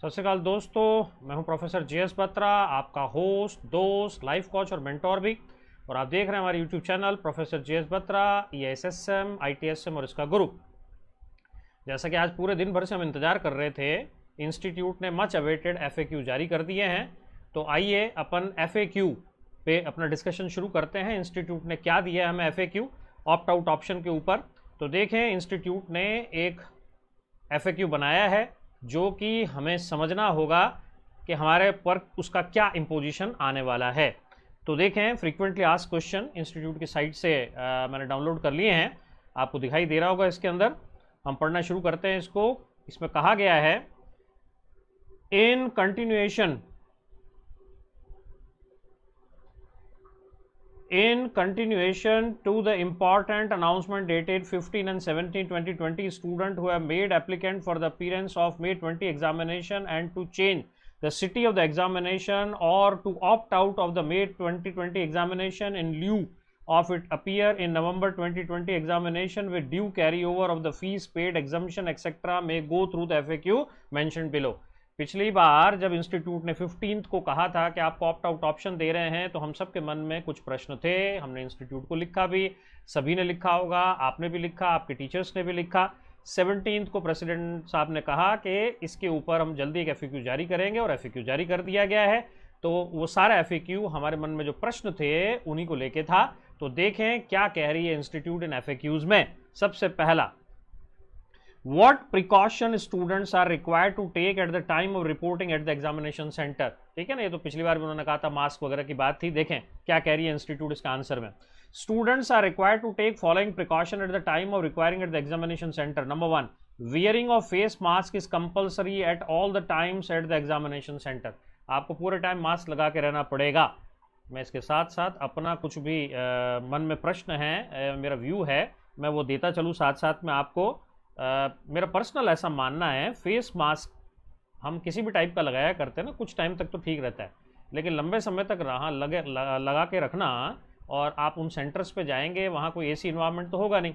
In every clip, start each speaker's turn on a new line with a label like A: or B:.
A: सत श्रीकाल दोस्तों, मैं हूँ प्रोफेसर जे एस बत्रा, आपका होस्ट, दोस्त, लाइफ कोच और मेंटोर भी। और आप देख रहे हैं हमारे YouTube channel professor J S Batra E S S M I T S M और इसका ग्रुप जैसा कि आज पूरे दिन भर से हम इंतज़ार कर रहे थे इंस्टीट्यूट ने much awaited F A Q जारी कर दिए हैं। तो आइए अपन एफ़ क्यू पे अपना डिस्कशन शुरू करते हैं। इंस्टीट्यूट ने क्या दिया है हमें F A Q opt out option के ऊपर। तो देखें इंस्टीट्यूट ने एक एफ़ क्यू बनाया है। जो कि हमें समझना होगा कि हमारे पर उसका क्या इम्पोजिशन आने वाला है। तो देखें फ्रीक्वेंटली आज क्वेश्चन इंस्टीट्यूट की साइट से आ, मैंने डाउनलोड कर लिए हैं। आपको दिखाई दे रहा होगा इसके अंदर। हम पढ़ना शुरू करते हैं इसको। इसमें कहा गया है in continuation In continuation to the important announcement dated 15 and 17 2020 student who have made applicant for the appearance of May 20 examination and to change the city of the examination or to opt out of the May 2020 examination in lieu of it appear in November 2020 examination with due carryover of the fees paid exemption etc may go through the FAQ mentioned below. पिछली बार जब institute ने fifteenth को कहा था कि आपको opt out option दे रहे हैं तो हम सब के मन में कुछ प्रश्न थे। हमने इंस्टीट्यूट को लिखा भी, सभी ने लिखा होगा, आपने भी लिखा, आपके टीचर्स ने भी लिखा। सेवनटीन को प्रेसिडेंट साहब ने कहा कि इसके ऊपर हम जल्दी एक एफएक्यू जारी करेंगे और एफ़ जारी कर दिया गया है। तो वो सारा एफएक्यू हमारे मन में जो प्रश्न थे, उन्हीं को लेके था। तो देखें क्या कह रही है इंस्टीट्यूट इन एफ़ में। सबसे पहला what precaution students are require to take at the time of reporting at the examination centre ठीक है ना? ये तो पिछली बार भी उन्होंने कहा था मास्क वगैरह की बात थी। देखें क्या कह रही है इंस्टीट्यूट इसका आंसर में। Students are require to take following precaution at the time of requiring at the examination centre number one wearing of face mask is compulsory at all the times at the examination centre आपको पूरे time mask लगा के रहना पड़ेगा। मैं इसके साथ साथ अपना कुछ भी आ, मन में प्रश्न है आ, मेरा व्यू है मैं वो देता चलूँ साथ साथ में आपको। मेरा पर्सनल ऐसा मानना है फेस मास्क हम किसी भी टाइप का लगाया करते हैं ना, कुछ टाइम तक तो ठीक रहता है। लेकिन लंबे समय तक रहा, लगे लगा के रखना और आप उन सेंटर्स पे जाएँगे, वहाँ कोई एसी इन्वायरमेंट तो होगा नहीं।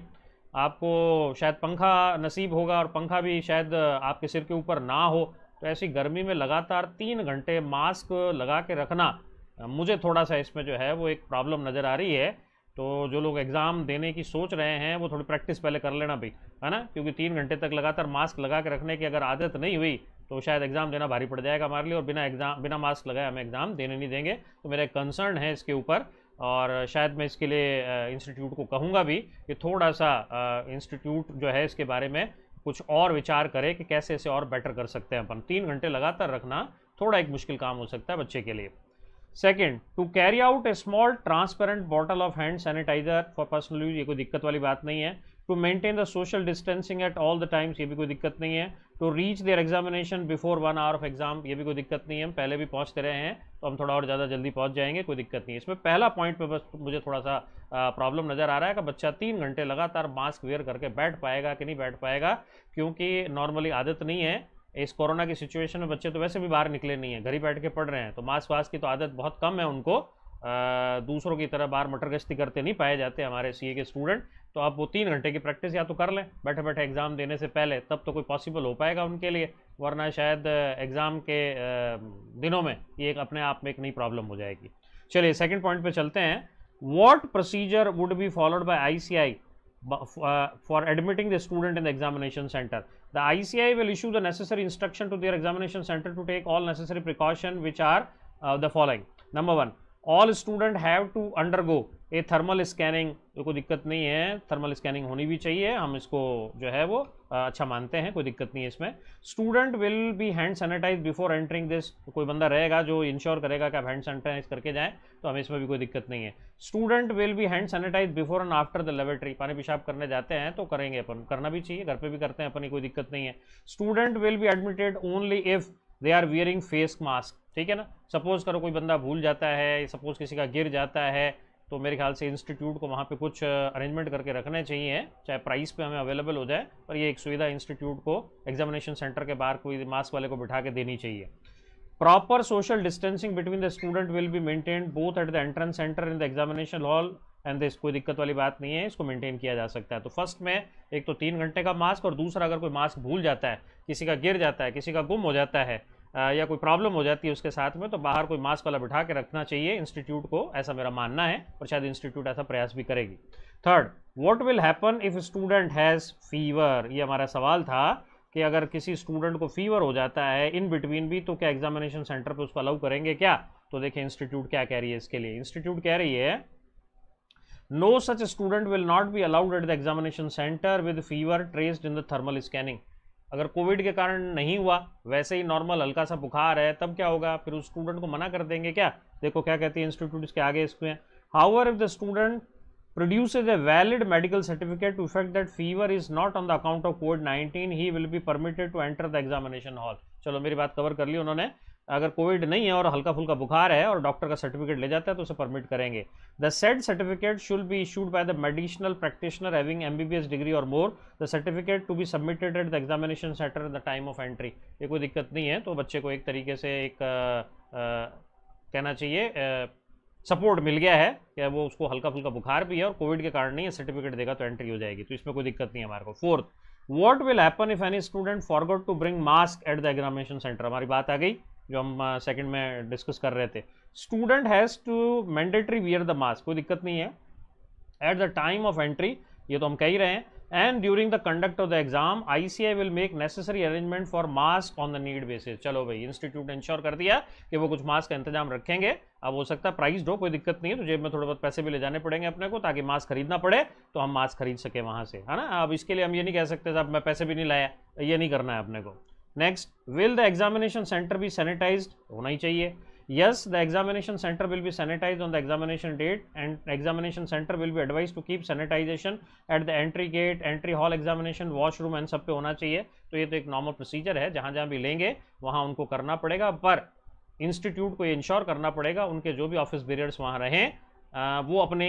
A: आपको शायद पंखा नसीब होगा और पंखा भी शायद आपके सिर के ऊपर ना हो तो ऐसी गर्मी में लगातार तीन घंटे मास्क लगा के रखना, मुझे थोड़ा सा इसमें जो है वो एक प्रॉब्लम नज़र आ रही है। तो जो लोग एग्ज़ाम देने की सोच रहे हैं, वो थोड़ी प्रैक्टिस पहले कर लेना भाई, है ना? क्योंकि तीन घंटे तक लगातार मास्क लगा के रखने की अगर आदत नहीं हुई तो शायद एग्ज़ाम देना भारी पड़ जाएगा हमारे लिए और बिना एग्ज़ाम बिना मास्क लगाए हमें एग्ज़ाम देने नहीं देंगे। तो मेरा कंसर्न है इसके ऊपर और शायद मैं इसके लिए इंस्टीट्यूट को कहूँगा भी कि थोड़ा सा इंस्टीट्यूट जो है इसके बारे में कुछ और विचार करे कि कैसे इसे और बेटर कर सकते हैं अपन। तीन घंटे लगातार रखना थोड़ा एक मुश्किल काम हो सकता है बच्चे के लिए। Second to carry out a small transparent bottle of hand sanitiser for personal use ये कोई दिक्कत वाली बात नहीं है। To maintain the social distancing at all the times ये भी कोई दिक्कत नहीं है। To reach their examination before one hour of exam ये भी कोई दिक्कत नहीं है। हम पहले भी पहुँचते रहे हैं तो हम थोड़ा और ज़्यादा जल्दी पहुँच जाएँगे, कोई दिक्कत नहीं है। इसमें पहला पॉइंट पे बस मुझे थोड़ा सा प्रॉब्लम नज़र आ रहा है कि बच्चा तीन घंटे लगातार मास्क वेयर करके बैठ पाएगा कि नहीं बैठ पाएगा, क्योंकि नॉर्मली आदत नहीं है। इस कोरोना की सिचुएशन में बच्चे तो वैसे भी बाहर निकले नहीं है घर ही बैठ के पढ़ रहे हैं। तो मास्क वास्क की तो आदत बहुत कम है उनको। आ, दूसरों की तरह बाहर मटर गश्ती करते नहीं पाए जाते हमारे सी के स्टूडेंट तो आप वो तीन घंटे की प्रैक्टिस या तो कर लें बैठे बैठे एग्ज़ाम देने से पहले तब तो कोई पॉसिबल हो पाएगा उनके लिए वरना शायद एग्ज़ाम के दिनों में ये एक अपने आप में एक नई प्रॉब्लम हो जाएगी। चलिए सेकेंड पॉइंट पर चलते हैं। What procedure would be followed by I Uh, for admitting the student in the examination center. The ICI will issue the necessary instruction to their examination center to take all necessary precaution which are uh, the following. Number one, all student have to undergo a thermal scanning कोई दिक्कत नहीं है। Thermal scanning होनी भी चाहिए। हम इसको जो है वो अच्छा मानते हैं, कोई दिक्कत नहीं है इसमें। Student will be hand sanitise before entering this कोई बंदा रहेगा जो इंश्योर करेगा कि आप हैंड सैनिटाइज करके जाएँ तो हमें इसमें भी कोई दिक्कत नहीं है। Student will be hand sanitise before and after the laboratory पानी पेशाब करने जाते हैं तो करेंगे अपन। करना भी चाहिए, घर पर भी करते हैं अपनी कोई दिक्कत नहीं है। Student will be admitted only if they are wearing face mask ठीक है ना? सपोज़ करो कोई बंदा भूल जाता है सपोज़ किसी का गिर जाता है तो मेरे ख्याल से इंस्टीट्यूट को वहाँ पे कुछ अरेंजमेंट करके रखने चाहिए, चाहे प्राइस पे हमें अवेलेबल हो जाए, पर ये एक सुविधा इंस्टीट्यूट को एग्जामिनेशन सेंटर के बाहर कोई मास्क वाले को बिठा के देनी चाहिए। Proper social distancing between the student will be maintain both at the entrance centre in the examination hall and this कोई दिक्कत वाली बात नहीं है, इसको मेंटेन किया जा सकता है। तो फ़र्स्ट में एक तो तीन घंटे का मास्क और दूसरा अगर कोई मास्क भूल जाता है, किसी का गिर जाता है, किसी का गुम हो जाता है या कोई प्रॉब्लम हो जाती है उसके साथ में तो बाहर कोई मास्क वाला बिठा के रखना चाहिए इंस्टीट्यूट को, ऐसा मेरा मानना है, और शायद इंस्टीट्यूट ऐसा प्रयास भी करेगी। Third what will happen if student has fever ये हमारा सवाल था कि अगर किसी स्टूडेंट को फीवर हो जाता है इन बिटवीन भी तो क्या एग्जामिनेशन सेंटर पे उसको अलाउ करेंगे क्या? तो देखिए, इंस्टीट्यूट क्या कह रही है इसके लिए? इंस्टीट्यूट कह रही है no such student will not be allowed at the examination centre with fever traced in the thermal scanning अगर कोविड के कारण नहीं हुआ, वैसे ही नॉर्मल हल्का सा बुखार है, तब क्या होगा? फिर उस स्टूडेंट को मना कर देंगे क्या? देखो क्या कहती है इंस्टीट्यूट के आगे इसमें however if the student produce a valid medical certificate to effect that fever is not on the account of covid 19 he will be permitted to enter the examination hall चलो मेरी बात कवर कर ली उन्होंने। अगर Covid नहीं है और हल्का फुल्का बुखार है और डॉक्टर का सर्टिफिकेट ले जाता है तो उसे परमिट करेंगे। The set certificate should be issued by the medicinal practitioner having MBBS degree और more the certificate to be submitted at the examination centre the time of entry ये कोई दिक्कत नहीं है तो बच्चे को एक तरीके से एक आ, आ, कहना चाहिए सपोर्ट मिल गया है कि वो उसको हल्का फुल्का बुखार भी है और कोविड के कारण नहीं है सर्टिफिकेट देगा तो एंट्री हो जाएगी। तो इसमें कोई दिक्कत नहीं है हमारे को। Fourth what will happen if any student forgot to bring mask at the examination centre हमारी बात आ गई। जो हम सेकंड में डिस्कस कर रहे थे। Student has to mandatory wear the mask कोई दिक्कत नहीं है। At the time of entry ये तो हम कह ही रहे हैं। And during the conduct of the exam ICI will make necessary arrangement for mask on the need basis चलो भाई इंस्टीट्यूट इंश्योर कर दिया कि वो कुछ मास्क का इंतज़ाम रखेंगे। अब हो सकता है प्राइस दो कोई दिक्कत नहीं है। तो जेब में थोड़े बहुत पैसे भी ले जाने पड़ेंगे अपने को, ताकि मास्क खरीदना पड़े तो हम मास्क खरीद सके वहाँ से, है ना? अब इसके लिए हम ये नहीं कह सकते साहब, मैं पैसे भी नहीं लाया। ये नहीं करना है अपने को। Next will the examination centre भी सैनिटाइज होना ही चाहिए। Yes the examination centre will भी sanitise on the examination date and examination centre will भी advise to keep sanitisation at the entry gate entry hall examination washroom and सब पे होना चाहिए। तो ये तो एक नॉर्मल प्रोसीजर है। जहाँ जहाँ भी लेंगे, वहाँ उनको करना पड़ेगा। पर इंस्टीट्यूट को इंश्योर करना पड़ेगा। उनके जो भी ऑफ़िस बेरियर्स वहाँ रहें वो अपने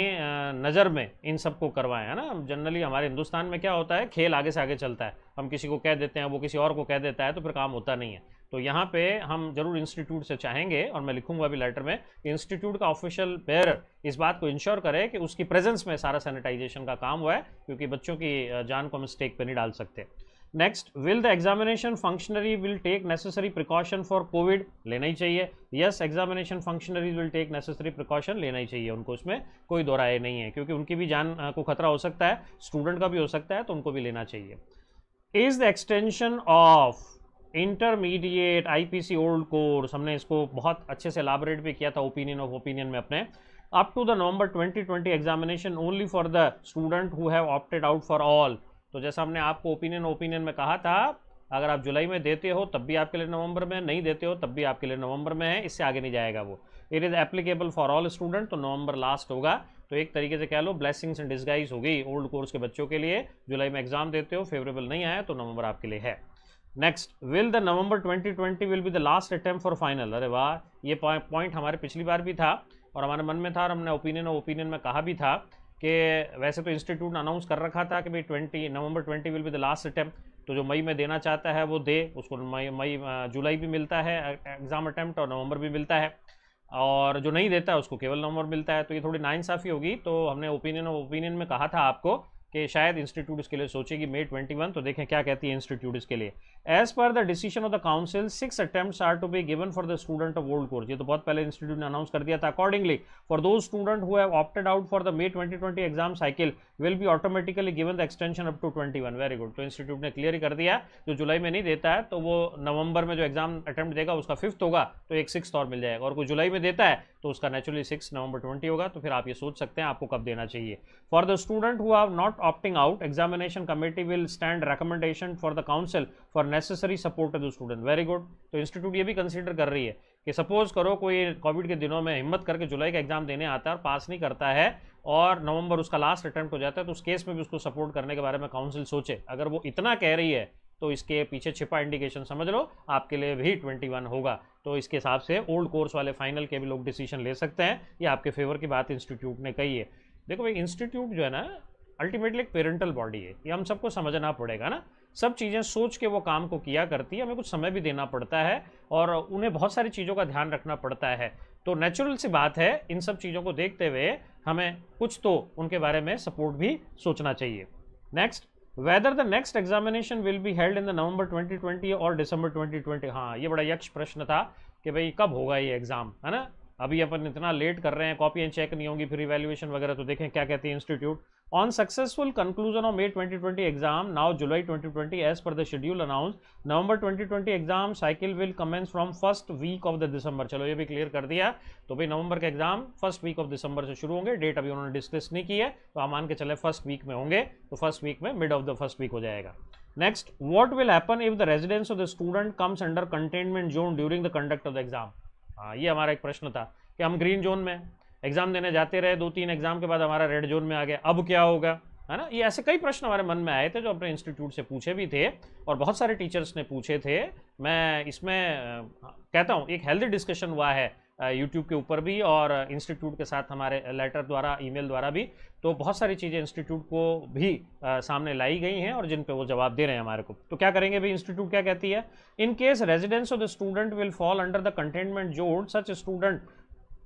A: नज़र में इन सबको करवाएँ, है ना? जनरली हमारे हिंदुस्तान में क्या होता है, खेल आगे से आगे चलता है। हम किसी को कह देते हैं, वो किसी और को कह देता है तो फिर काम होता नहीं है। तो यहाँ पे हम ज़रूर इंस्टीट्यूट से चाहेंगे, और मैं लिखूँगा अभी लेटर में, कि इंस्टीट्यूट का ऑफिशियल पेयर इस बात को इंश्योर करे कि उसकी प्रेजेंस में सारा सैनिटाइजेशन का काम हुआ है, क्योंकि बच्चों की जान को हम स्टेक पर नहीं डाल सकते। Next will the examination functionary will take necessary precaution for covid लेना ही चाहिए। Yes examination functionary will take necessary precaution लेना ही चाहिए उनको उसमें कोई दो राय नहीं है, क्योंकि उनकी भी जान को खतरा हो सकता है स्टूडेंट का भी हो सकता है तो उनको भी लेना चाहिए। Is the extension of intermediate IPC old course हमने इसको बहुत अच्छे से एलाबरेट भी किया था ओपिनियन ऑफ़ ओपिनियन में अपने। Up to the November 2020 examination only for the student who have opted out for all तो जैसा हमने आपको ओपिनियन ओपिनियन में कहा था, अगर आप जुलाई में देते हो, तब भी आपके लिए नवंबर में नहीं देते हो, तब भी आपके लिए नवंबर में है, इससे आगे नहीं जाएगा वो। It is applicable for all student तो नवंबर लास्ट होगा। तो एक तरीके से कह लो ब्लेसिंग्स एंड डिस्गाइज होगी ओल्ड कोर्स के बच्चों के लिए। जुलाई में एग्ज़ाम देते हो फेवरेबल नहीं आया तो नवंबर आपके लिए है। Next will the November 2020 will be the last attempt for final अरे वाह, ये पॉइंट हमारे पिछली बार भी था, और हमारे मन में था, और हमने ओपिनियन ओपिनियन में कहा भी था। कि वैसे तो इंस्टीट्यूट ने अनाउंस कर रखा था कि भाई twenty November twenty will be the last attempt तो जो मई में देना चाहता है वो दे, उसको मई मई जुलाई भी मिलता है एग्ज़ाम अटैम्प्ट और नवंबर भी मिलता है। और जो नहीं देता है, उसको केवल नवंबर मिलता है। तो ये थोड़ी नाइंसाफ़ी होगी तो हमने ओपिनियन ओपिनियन में कहा था आपको कि शायद इंस्टीट्यूट इसके लिए सोचेगी मे 21 तो देखें क्या कहती है इंस्टीट्यूट इसके लिए। As per the decision of the council six attempt are to be given for the student of old course ये तो बहुत पहले इंस्टीट्यूट ने अनाउंस कर दिया था। Accordingly for those student who have opted out for the May 2020 exam cycle will be automatically given the extension up to 21 very good तो institute ने क्लियर कर दिया। जो जुलाई में नहीं देता है तो वो नवंबर में जो एग्ज़ाम अटेम्प्ट देगा, उसका फिफ्थ होगा तो एक सिक्स और मिल जाएगा। और कोई जुलाई में देता है तो उसका नेचुरली सिक्स नवंबर ट्वेंटी होगा। तो फिर आप ये सोच सकते हैं, आपको कब देना चाहिए। For the student who are not opting out examination committee will stand recommendation for the council for necessary support to the student. Very good. तो इंस्टीट्यूट ये भी कंसीडर कर रही है कि सपोज़ करो कोई कोविड के दिनों में हिम्मत करके जुलाई का एग्ज़ाम देने आता है और पास नहीं करता है और नवंबर उसका लास्ट अटेम्प्ट हो जाता है तो उस केस में भी उसको सपोर्ट करने के बारे में काउंसिल सोचे। अगर वो इतना कह रही है तो इसके पीछे छिपा इंडिकेशन समझ लो, आपके लिए भी 21 होगा। तो इसके हिसाब से ओल्ड कोर्स वाले फाइनल के भी लोग डिसीज़न ले सकते हैं। ये आपके फेवर की बात इंस्टीट्यूट ने कही है। देखो भाई इंस्टीट्यूट जो है ना अल्टीमेटली एक पेरेंटल बॉडी है। ये हम सबको समझना पड़ेगा ना। सब चीज़ें सोच के वो काम को किया करती है, हमें कुछ समय भी देना पड़ता है और उन्हें बहुत सारी चीज़ों का ध्यान रखना पड़ता है। तो नेचुरल सी बात है, इन सब चीज़ों को देखते हुए हमें कुछ तो उनके बारे में सपोर्ट भी सोचना चाहिए। Next whether the next examination will be held in the November 2020 और दिसंबर 2020 हाँ ये बड़ा यक्ष प्रश्न था कि भाई कब होगा ये एग्ज़ाम है ना? अभी अपन इतना लेट कर रहे हैं कॉपी चेक नहीं होंगी, फिर इवेल्युएशन वगैरह तो देखें क्या कहती है institute On successful conclusion of May 2020 exam, now July 2020 as per the schedule announced, November 2020 exam cycle will commence from first week of the December. चलो ये भी क्लियर कर दिया। तो भाई नवंबर के एग्ज़ाम फ़र्स्ट वीक ऑफ़ दिसंबर से शुरू होंगे। डेट अभी उन्होंने डिस्कस नहीं की है तो हम मान के चले फ़र्स्ट वीक में होंगे तो फ़र्स्ट वीक में mid of the first week हो जाएगा। Next what will happen if the residence of the student comes under containment zone during the conduct of the exam हाँ ये हमारा एक प्रश्न था कि हम ग्रीन जोन में एग्ज़ाम देने जाते रहे दो तीन एग्ज़ाम के बाद हमारा रेड जोन में आ गया। अब क्या होगा? है ना? ये ऐसे कई प्रश्न हमारे मन में आए थे जो अपने इंस्टीट्यूट से पूछे भी थे और बहुत सारे टीचर्स ने पूछे थे। मैं इसमें कहता हूँ एक हेल्दी डिस्कशन हुआ है यूट्यूब के ऊपर भी और इंस्टीट्यूट के साथ हमारे लेटर द्वारा ईमेल द्वारा भी। तो बहुत सारी चीज़ें इंस्टीट्यूट को भी आ, सामने लाई गई हैं और जिन पे वो जवाब दे रहे हैं हमारे को। तो क्या करेंगे भाई इंस्टीट्यूट क्या कहती है? In case residence of the student will fall under the containment zone such student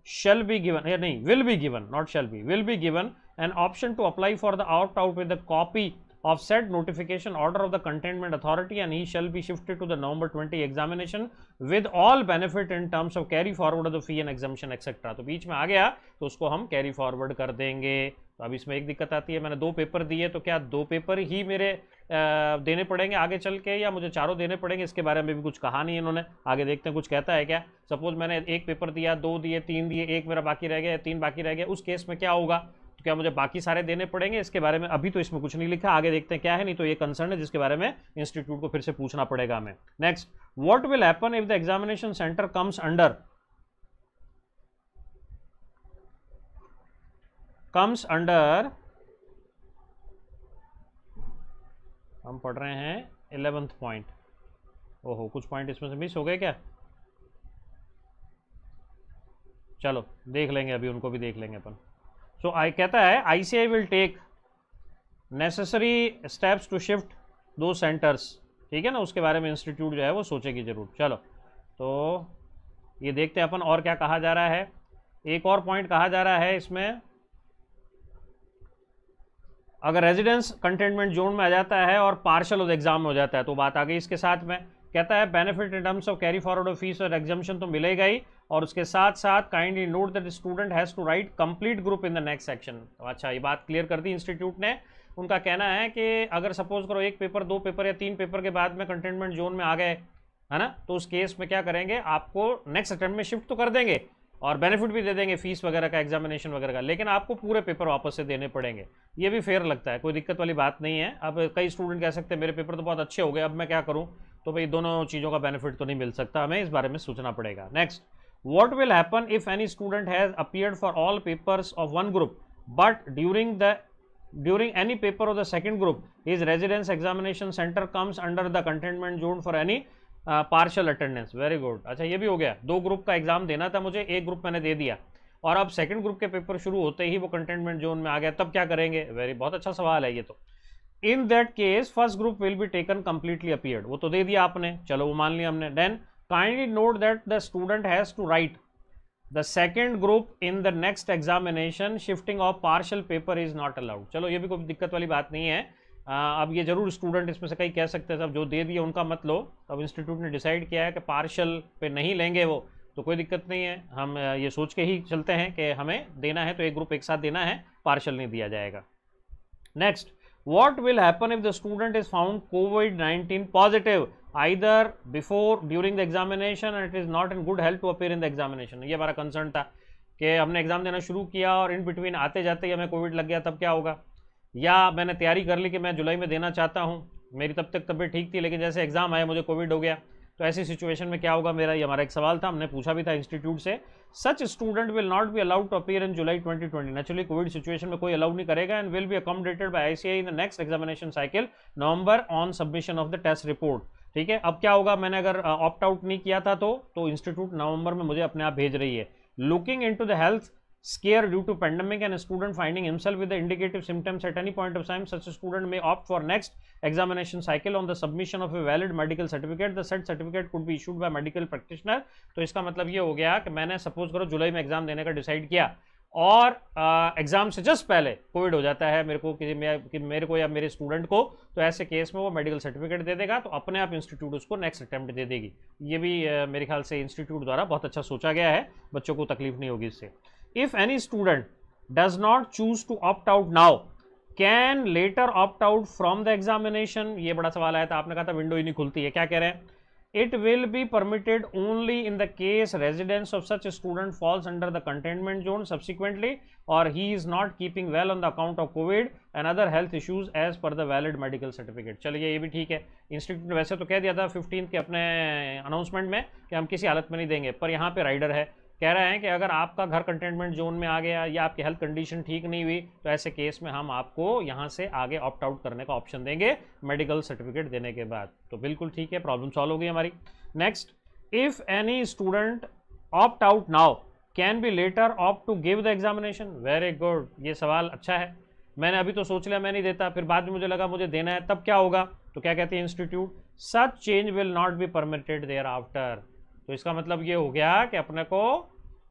A: shall be given here nahi will be given not shall be will be given an option to apply for the opt out with the copy of said notification order of the containment authority and he shall be shifted to the November 20 examination with all benefit in terms of carry forward of the fee and exemption etc. to beech mein aa gaya to usko hum carry forward kar देंगे तो अब इसमें एक दिक्कत आती है, मैंने दो पेपर दिए तो क्या दो पेपर ही मेरे देने पड़ेंगे आगे चल के, या मुझे चारों देने पड़ेंगे? इसके बारे में भी कुछ कहा नहीं इन्होंने। आगे देखते हैं, कुछ कहता है क्या? सपोज़ मैंने एक पेपर दिया, दो दिए, तीन दिए, एक मेरा बाकी रह गया, तीन बाकी रह गया, उस केस में क्या होगा? तो क्या मुझे बाकी सारे देने पड़ेंगे? इसके बारे में अभी तो इसमें कुछ नहीं लिखा। आगे देखते हैं, क्या है? नहीं तो ये कंसर्न है, जिसके बारे में इंस्टीट्यूट को फिर से पूछना पड़ेगा हमें। Next what will happen if the examination centre comes under comes under हम पढ़ रहे हैं इलेवेंथ पॉइंट ओहो, कुछ पॉइंट इसमें से मिस हो गए क्या? चलो, देख लेंगे, अभी उनको भी देख लेंगे अपन. सो आई कहता है ICAI will take necessary steps to shift दो सेंटर्स ठीक है ना? उसके बारे में इंस्टीट्यूट जो है वो सोचेगी ज़रूर. चलो तो ये देखते हैं अपन और क्या कहा जा रहा है. एक और पॉइंट कहा जा रहा है इसमें. अगर रेजिडेंस कंटेनमेंट जोन में आ जाता है और पार्शल ऑफ़ एग्ज़ाम हो जाता है तो बात आ गई इसके साथ में। कहता है benefit in terms of carry forward of fees और एग्जामेशन तो मिलेगा ही और उसके साथ साथ kindly note that student has to write complete group in the next section अच्छा ये बात क्लियर कर दी इंस्टीट्यूट ने। उनका कहना है कि अगर सपोज़ करो एक पेपर दो पेपर या तीन पेपर के बाद में कंटेनमेंट जोन में आ गए, है ना? तो उस केस में क्या करेंगे? आपको नेक्स्ट अटेम्प्ट में शिफ्ट तो कर देंगे। और बेनिफिट भी दे देंगे फ़ीस वगैरह का एग्जामिनेशन वगैरह का। लेकिन आपको पूरे पेपर वापस से देने पड़ेंगे। ये भी फेयर लगता है, कोई दिक्कत वाली बात नहीं है। अब कई स्टूडेंट कह सकते हैं, मेरे पेपर तो बहुत अच्छे हो गए, अब मैं क्या करूँ? तो भाई, दोनों चीज़ों का बेनिफिट तो नहीं मिल सकता। हमें इस बारे में सोचना पड़ेगा। Next what will happen if any student has appeared for all papers of one group but during the during any paper of the second group is residence examination centre comes under the containment zone for any partial attendance very good अच्छा ये भी हो गया। दो group का exam देना था मुझे, एक ग्रुप मैंने दे दिया। और अब सेकंड ग्रुप के पेपर शुरू होते ही वो कंटेनमेंट जोन में आ गया। तब क्या करेंगे? वेरी बहुत अच्छा सवाल है ये तो। In that case first group will be taken completely appeared वो तो दे दिया आपने। चलो, वो मान लिया हमने। Then kindly note that the student has to write the second group in the next examination shifting of partial paper is not allowed चलो, ये भी कोई दिक्कत वाली बात नहीं है। अब ये ज़रूर स्टूडेंट इसमें से कई कह सकते हैं सब जो दे दिए उनका मत लो। अब इंस्टीट्यूट ने डिसाइड किया है कि पार्शल पे नहीं लेंगे वो तो कोई दिक्कत नहीं है। हम ये सोच के ही चलते हैं कि हमें देना है तो एक ग्रुप एक साथ देना है पार्शल नहीं दिया जाएगा। Next what will happen if the student is found COVID nineteen positive either before during the examination and it is not in good health to appear in the examination ये हमारा concern था कि हमने exam देना शुरू किया और in between आते जाते ही हमें कोविड लग गया, तब क्या होगा? या मैंने तैयारी कर ली कि मैं जुलाई में देना चाहता हूँ। मेरी तब तक तबीयत ठीक थी, लेकिन जैसे एग्ज़ाम आया मुझे कोविड हो गया। तो ऐसी सिचुएशन में क्या होगा मेरा? ये हमारा एक सवाल था, हमने पूछा भी था इंस्टीट्यूट से। Such student will not be allowed to appear in July 2020 naturally COVID situation में कोई अलाउड नहीं करेगा and will be accommodated by ICAI in the next examination cycle November on submission of the test report ठीक है? अब क्या होगा? मैंने अगर ऑप्ट आउट नहीं किया था तो तो इंस्टीट्यूट नवंबर में मुझे अपने आप भेज रही है। Looking into the health scare due to pandemic and a student finding himself with the indicative symptoms at any point of time such a student may opt for next examination cycle on the submission of a valid medical certificate the said certificate could be issued by medical practitioner तो इसका मतलब ये हो गया कि मैंने suppose करो जुलाई में एग्ज़ाम देने का डिसाइड किया और एग्ज़ाम से जस्ट पहले कोविड हो जाता है मेरे को किसी कि मेरे को या मेरे स्टूडेंट को तो ऐसे केस में वो मेडिकल सर्टिफिकेट दे देगा तो अपने आप इंस्टीट्यूट उसको नेक्स्ट अटैम्प्ट दे देगी ये भी मेरे ख्याल से इंस्टीट्यूट द्वारा बहुत अच्छा सोचा गया है बच्चों को तकलीफ़ नहीं होगी इससे if any student does not choose to opt out now can later opt out from the examination ये बड़ा सवाल आया था आपने कहा था विंडो ही नहीं खुलती है क्या कह रहे हैं will be permitted only in the case residence of such a student falls under the containment zone subsequently or he is not keeping well on the account of covid and other health issues as per the valid medical certificate चलिए ये भी ठीक है institute ने वैसे तो कह दिया था फिफ्टीन के अपने अनाउंसमेंट में कि हम किसी हालत में नहीं देंगे पर यहाँ पे राइडर है कह रहे हैं कि अगर आपका घर कंटेनमेंट जोन में आ गया या आपकी हेल्थ कंडीशन ठीक नहीं हुई तो ऐसे केस में हम आपको यहाँ से आगे ऑप्ट आउट करने का ऑप्शन देंगे मेडिकल सर्टिफिकेट देने के बाद। तो बिल्कुल ठीक है प्रॉब्लम सॉल्व हो गई हमारी। Next if any student opt out now can be later opt to give the examination very good ये सवाल अच्छा है। मैंने अभी तो सोच लिया, मैं नहीं देता, फिर बाद में मुझे लगा मुझे देना है, तब क्या होगा? तो क्या कहते हैं institute such change will not be permitted thereafter तो इसका मतलब ये हो गया कि अपने को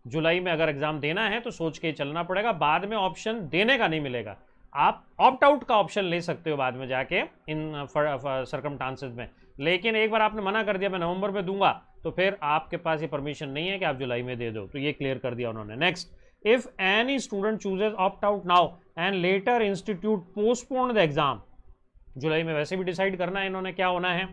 A: जुलाई में अगर एग्ज़ाम देना है तो सोच के चलना पड़ेगा। बाद में ऑप्शन देने का नहीं मिलेगा। आप ऑप्ट आउट का ऑप्शन ले सकते हो बाद में जाके इन सरकमटांसेस में। लेकिन एक बार आपने मना कर दिया, मैं नवंबर में दूँगा तो फिर आपके पास ये परमिशन नहीं है कि आप जुलाई में दे दो। तो ये क्लियर कर दिया उन्होंने। Next if any student chooses opt out now and later institute postpone the exam जुलाई में वैसे भी डिसाइड करना है इन्होंने क्या होना है।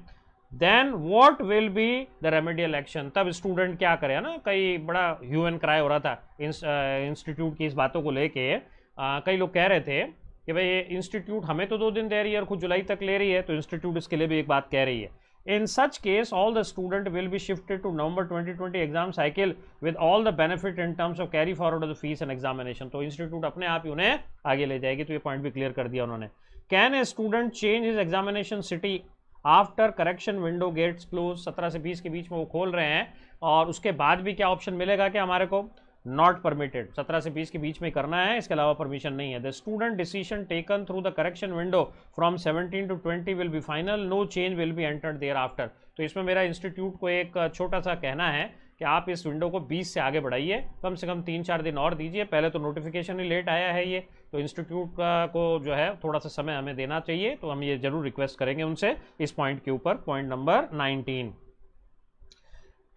A: Then what will be the remedial action तब स्टूडेंट क्या करे ना? कई बड़ा ह्यू एन क्राई हो रहा था इंस्टीट्यूट की इस बातों को लेके। कई लोग कह रहे थे कि भाई, ये इंस्टीट्यूट हमें तो दो दिन दे रही है और खुद जुलाई तक ले रही है तो इंस्टीट्यूट इसके लिए भी एक बात कह रही है। In such case all the student will be shifted to November 2020 exam cycle with all the benefit in terms of carry forward the fees and examination तो इंस्टीट्यूट अपने आप ही उन्हें आगे ले जाएगी। तो ये पॉइंट भी क्लियर कर दिया उन्होंने। Can a student change is examination city after correction window gets close सत्रह से बीस के बीच में वो खोल रहे हैं और उसके बाद भी क्या ऑप्शन मिलेगा कि हमारे को? नॉट परमिटेड सत्रह से बीस के बीच में करना है, इसके अलावा परमिशन नहीं है। The student decision taken through the correction window from seventeen to twenty will be final no change will be entered thereafter तो इसमें मेरा इंस्टीट्यूट को एक छोटा सा कहना है कि आप इस विंडो को 20 से आगे बढ़ाइए कम से कम तीन चार दिन और दीजिए। पहले तो नोटिफिकेशन ही लेट आया है ये तो इंस्टीट्यूट का को जो है थोड़ा सा समय हमें देना चाहिए तो हम ये ज़रूर रिक्वेस्ट करेंगे उनसे इस पॉइंट के ऊपर point number 19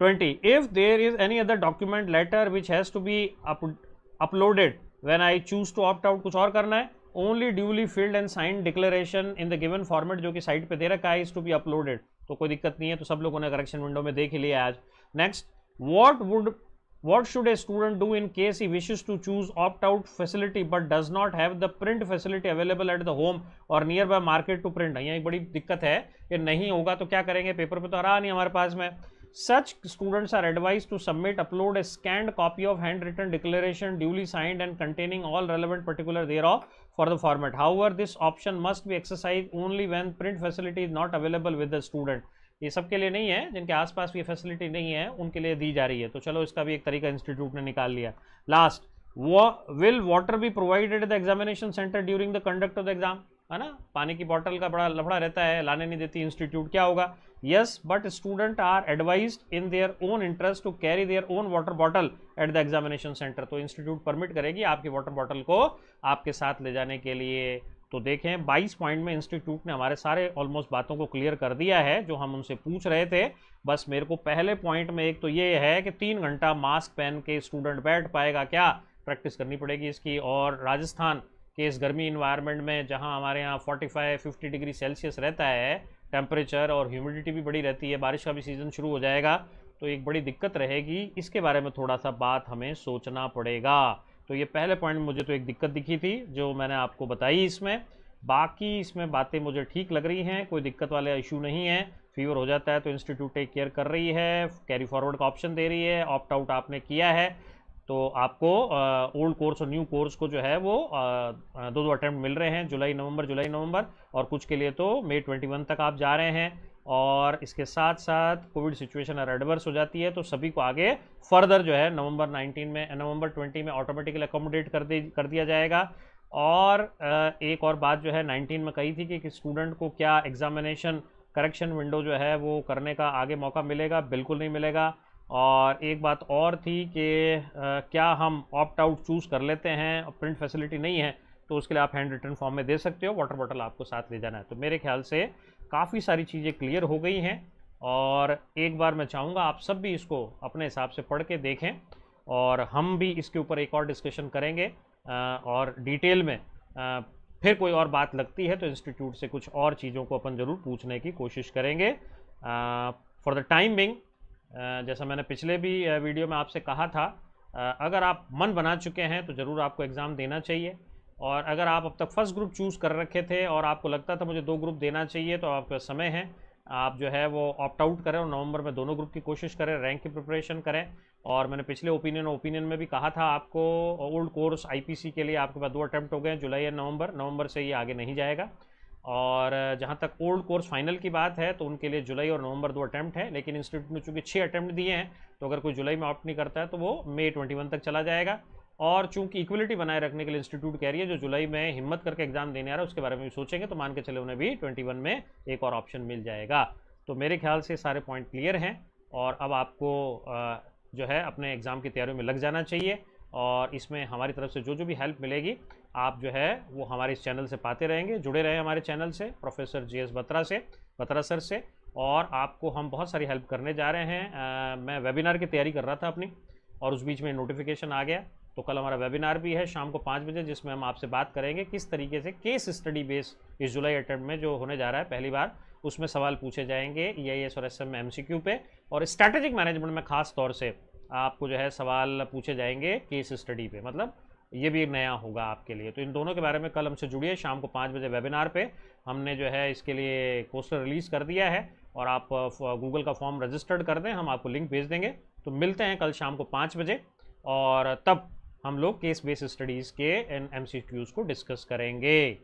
A: 20 if there is any other document letter which to be up, uploaded when I choose to opt out कुछ और करना है? Only duly filled and signed declaration in the given format जो कि site पे दे रखा है is to be uploaded तो कोई दिक्कत नहीं है तो सब लोगों ने करेक्शन विंडो में देख ही लिया आज. Next what would what should a student do in case he wishes to choose opt out facility but does not have the print facility available at the home or nearby market to print यहाँ एक बड़ी दिक्कत है कि नहीं होगा तो क्या करेंगे पेपर पे तो आ रहा नहीं हमारे पास में such students are advised to submit upload a scanned copy of handwritten declaration duly signed and containing all relevant particular thereof for the format however this option must be exercised only when print facility is not available with the student ये सबके लिए नहीं है, जिनके आसपास ये facility नहीं है, उनके लिए दी जा रही है। तो चलो इसका भी एक तरीका इंस्टीट्यूट ने निकाल लिया। लास्ट वो will water be provided the examination centre during the conduct of the exam है ना? पानी की बॉटल का बड़ा लफड़ा रहता है, लाने नहीं देती इंस्टीट्यूट क्या होगा? Yes but student are advise in their own interest to carry their own water bottle at the examination centre तो इंस्टीट्यूट परमिट करेगी आपकी वाटर बॉटल को आपके साथ ले जाने के लिए। तो देखें 22 पॉइंट में इंस्टीट्यूट ने हमारे सारे ऑलमोस्ट बातों को क्लियर कर दिया है, जो हम उनसे पूछ रहे थे। बस मेरे को पहले पॉइंट में एक तो ये है कि तीन घंटा मास्क पहन के स्टूडेंट बैठ पाएगा क्या? प्रैक्टिस करनी पड़ेगी इसकी। और राजस्थान के इस गर्मी इन्वायरमेंट में, जहाँ हमारे यहाँ 45 50 डिग्री सेल्सियस रहता है टेम्परेचर और ह्यूमिडिटी भी बड़ी रहती है, बारिश का भी सीज़न शुरू हो जाएगा तो एक बड़ी दिक्कत रहेगी। इसके बारे में थोड़ा सा बात हमें सोचना पड़ेगा। तो ये पहले पॉइंट मुझे तो एक दिक्कत दिखी थी जो मैंने आपको बताई इसमें। बाकी इसमें बातें मुझे ठीक लग रही हैं कोई दिक्कत वाले इशू नहीं है। फीवर हो जाता है तो इंस्टीट्यूट टेक केयर कर रही है कैरी फॉरवर्ड का ऑप्शन दे रही है ऑप्ट आउट आपने किया है। तो आपको ओल्ड कोर्स और न्यू कोर्स को जो है वो आ, दो दो अटैम्प्ट मिल रहे हैं जुलाई नवंबर जुलाई नवंबर। और कुछ के लिए तो मई ट्वेंटी वन तक आप जा रहे हैं। और इसके साथ साथ कोविड सिचुएशन एडवर्स हो जाती है तो सभी को आगे फर्दर जो है नवंबर 19 में, नवंबर 20 में ऑटोमेटिकली अकोमोडेट कर दे, कर दिया जाएगा। और एक और बात जो है 19 में कही थी कि स्टूडेंट को क्या एग्जामिनेशन करेक्शन विंडो जो है वो करने का आगे मौका मिलेगा? बिल्कुल नहीं मिलेगा। और एक बात और थी कि क्या हम ऑप्ट आउट चूज़ कर लेते हैं? प्रिंट फैसिलिटी नहीं है। तो उसके लिए आप हैंड रिटर्न फॉर्म में दे सकते हो वाटर बॉटल आपको साथ ले जाना है। तो मेरे ख्याल से काफ़ी सारी चीज़ें क्लियर हो गई हैं और एक बार मैं चाहूँगा आप सब भी इसको अपने हिसाब से पढ़ के देखें और हम भी इसके ऊपर एक और डिस्कशन करेंगे और डिटेल में फिर कोई और बात लगती है तो इंस्टीट्यूट से कुछ और चीज़ों को अपन ज़रूर पूछने की कोशिश करेंगे। फॉर द टाइम बिंग जैसा मैंने पिछले भी वीडियो में आपसे कहा था अगर आप मन बना चुके हैं तो ज़रूर आपको एग्ज़ाम देना चाहिए। और अगर आप अब तक फ़र्स्ट ग्रुप चूज़ कर रखे थे और आपको लगता था मुझे दो ग्रुप देना चाहिए तो आपका समय है। आप जो है वो ऑप्ट आउट करें और नवंबर में दोनों ग्रुप की कोशिश करें रैंक की प्रिपरेशन करें। और मैंने पिछले ओपिनियन ओपिनियन में भी कहा था आपको ओल्ड कोर्स आईपीसी के लिए आपके पास दो अटैम्प्ट हो गए हैं, जुलाई या नवंबर। नवंबर से ये आगे नहीं जाएगा। और जहाँ तक ओल्ड कोर्स फाइनल की बात है तो उनके लिए जुलाई और नवंबर दो अटैम्प्ट है, लेकिन इंस्टीट्यूट में चूँकि छः अटैम्प्ट दिए हैं तो अगर कोई जुलाई में ऑप्ट नहीं करता है तो वो मई ट्वेंटी तक चला जाएगा। और चूँकि इक्वलिटी बनाए रखने के लिए इंस्टीट्यूट कह रही है, जो जुलाई में हिम्मत करके एग्ज़ाम देने आ रहा है, उसके बारे में भी सोचेंगे तो मान के चले उन्हें भी 21 में एक और ऑप्शन मिल जाएगा। तो मेरे ख्याल से सारे पॉइंट क्लियर हैं और अब आपको जो है, अपने एग्ज़ाम की तैयारी में लग जाना चाहिए और इसमें हमारी तरफ़ से जो जो भी हेल्प मिलेगी, आप जो है, वो हमारे इस चैनल से पाते रहेंगे। जुड़े रहे हमारे चैनल से प्रोफेसर जी एस बत्रा से बत्रा सर से और आपको हम बहुत सारी हेल्प करने जा रहे हैं। मैं वेबिनार की तैयारी कर रहा था अपनी और उस बीच में नोटिफिकेशन आ गया। तो कल हमारा वेबिनार भी है शाम को पाँच बजे, जिसमें हम आपसे बात करेंगे किस तरीके से केस स्टडी बेस इस जुलाई अटेम्प्ट में जो होने जा रहा है पहली बार, उसमें सवाल पूछे जाएँगे ई आई एस और S M M C Q पे। और स्ट्रैटेजिक मैनेजमेंट में खास तौर से आपको जो है सवाल पूछे जाएँगे केस स्टडी पे मतलब ये भी नया होगा आपके लिए। तो इन दोनों के बारे में कल हमसे जुड़िए शाम को पाँच बजे वेबिनार पे। हमने जो है इसके लिए पोस्टर रिलीज़ कर दिया है और आप गूगल का फॉर्म रजिस्टर्ड कर दें, हम आपको लिंक भेज देंगे। तो मिलते हैं कल शाम को पाँच बजे और तब हम लोग केस बेस स्टडीज़ के एन एम को डिस्कस करेंगे।